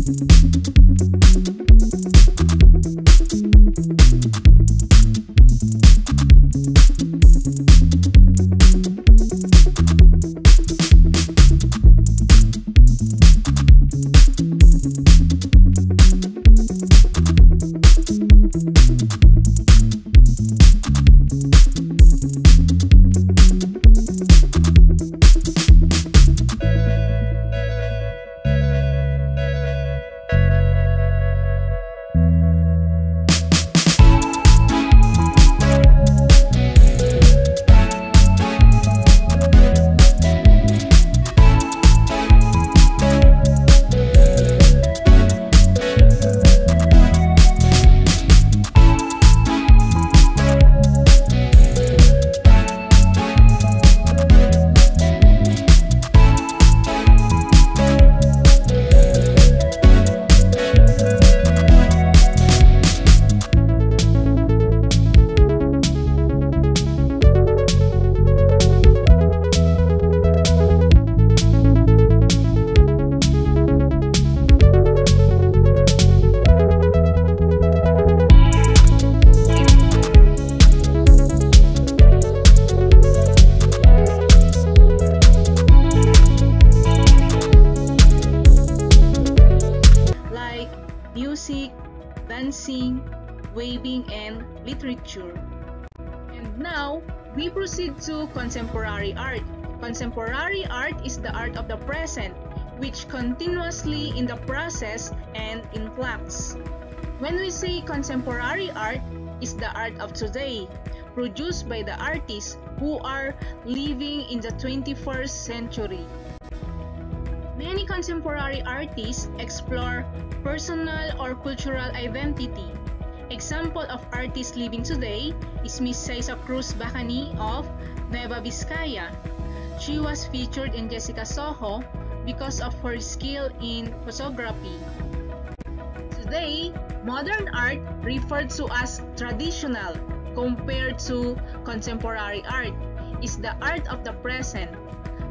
Música literature. And now, we proceed to contemporary art. Contemporary art is the art of the present, which continuously in the process and in flux. When we say contemporary art, is the art of today, produced by the artists who are living in the 21st century. Many contemporary artists explore personal or cultural identity. Example of artists living today is Miss Xyza Cruz Bacani of Nueva Vizcaya. She was featured in Jessica Soho because of her skill in photography. Today, modern art referred to as traditional compared to contemporary art is the art of the present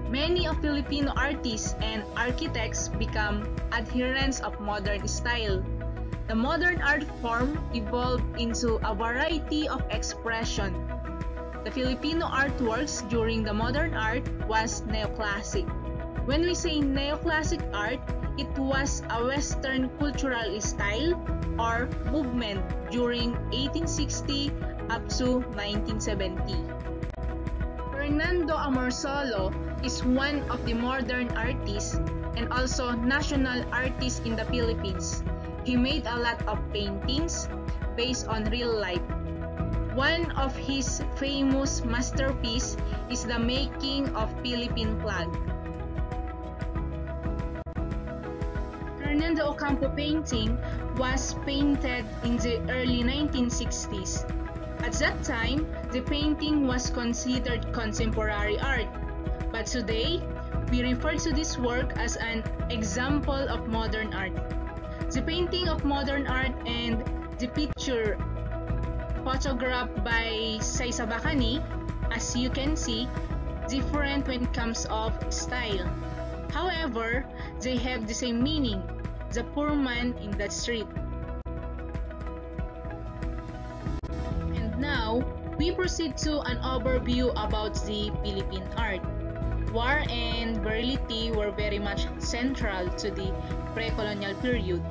Many of Filipino artists and architects become adherents of modern style. The modern art form evolved into a variety of expression. The Filipino artworks during the modern art was neoclassic. When we say neoclassic art, it was a Western cultural style or movement during 1860 up to 1970. Fernando Amorsolo is one of the modern artists and also national artist in the Philippines. He made a lot of paintings based on real life. One of his famous masterpiece is the making of Philippine flag. Fernando Ocampo painting was painted in the early 1960s. At that time, the painting was considered contemporary art but today, we refer to this work as an example of modern art. The painting of modern art and the picture photographed by Xyza Bacani, as you can see, different when it comes of style. However, they have the same meaning, the poor man in the street. And now, we proceed to an overview about the Philippine art. War and virility were very much central to the pre-colonial period.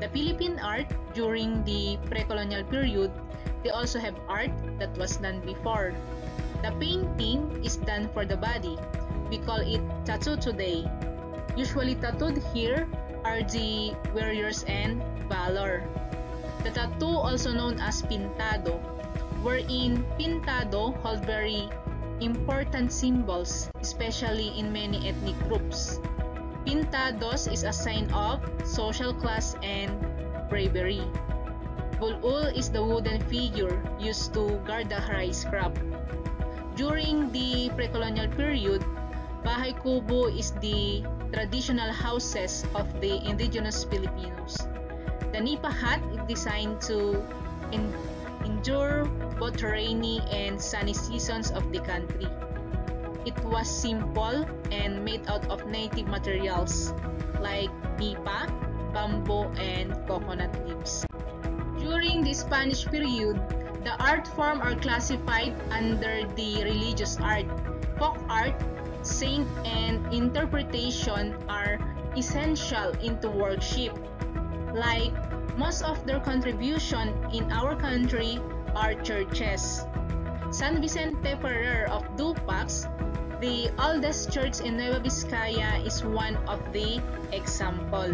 The Philippine art during the pre-colonial period, they also have art that was done before. The painting is done for the body. We call it tattoo today. Usually tattooed here are the warriors and valor. The tattoo also known as pintado, wherein pintado hold very important symbols, especially in many ethnic groups. Pintados is a sign of social class and bravery. Bulul is the wooden figure used to guard the rice crop. During the pre-colonial period, Bahay Kubo is the traditional houses of the indigenous Filipinos. The Nipa hut is designed to endure both rainy and sunny seasons of the country. It was simple and made out of native materials like nipa, bamboo, and coconut leaves. During the Spanish period, the art form are classified under the religious art. Folk art, saint, and interpretation are essential into worship. Like most of their contribution in our country are churches. San Vicente Ferrer of Dupax, the oldest church in Nueva Vizcaya, is one of the example.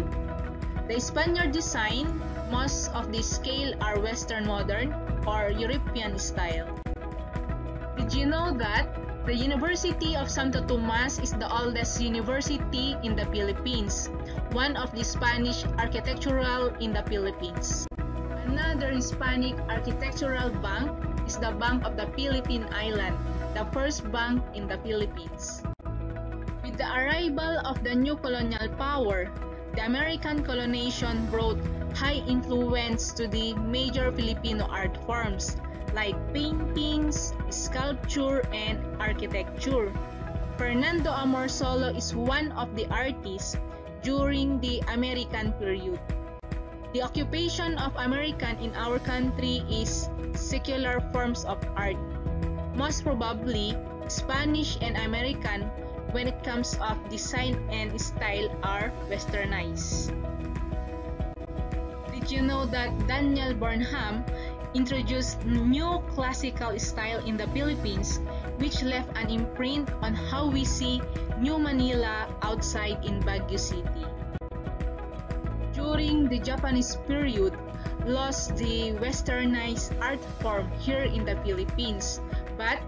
The Spaniard design, most of the scale are Western modern or European style. Did you know that the University of Santo Tomas is the oldest university in the Philippines, one of the Spanish architectural in the Philippines. Another Hispanic architectural bank is the Bank of the Philippine Island, the first bank in the Philippines. With the arrival of the new colonial power, the American colonization brought high influence to the major Filipino art forms like paintings, sculpture, and architecture. Fernando Amorsolo is one of the artists during the American period. The occupation of American in our country is secular forms of art. Most probably, Spanish and American when it comes of design and style are westernized. Did you know that Daniel Burnham introduced new classical style in the Philippines which left an imprint on how we see New Manila outside in Baguio City. During the Japanese period, lost the westernized art form here in the Philippines, but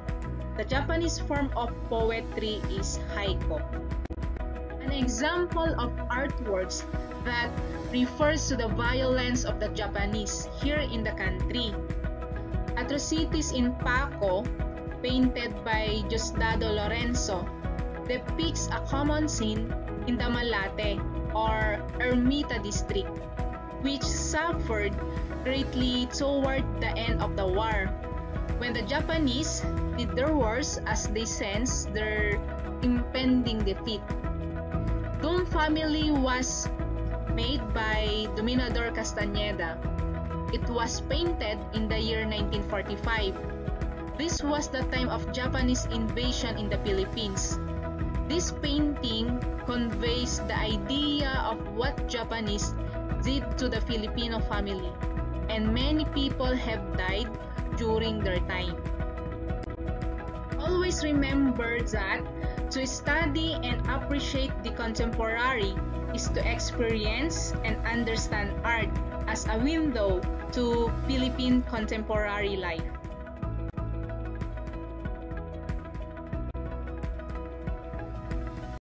the Japanese form of poetry is haiku. An example of artworks that refers to the violence of the Japanese here in the country. Atrocities in Paco, painted by Diosdado Lorenzo, depicts a common scene in the Malate or Ermita district, which suffered greatly toward the end of the war, when the Japanese did their worst as they sensed their impending defeat. Family was made by Dominador Castañeda. It was painted in the year 1945. This was the time of Japanese invasion in the Philippines. This painting conveys the idea of what Japanese did to the Filipino family, and many people have died during their time. Always remember that to study and appreciate the contemporary is to experience and understand art as a window to Philippine contemporary life.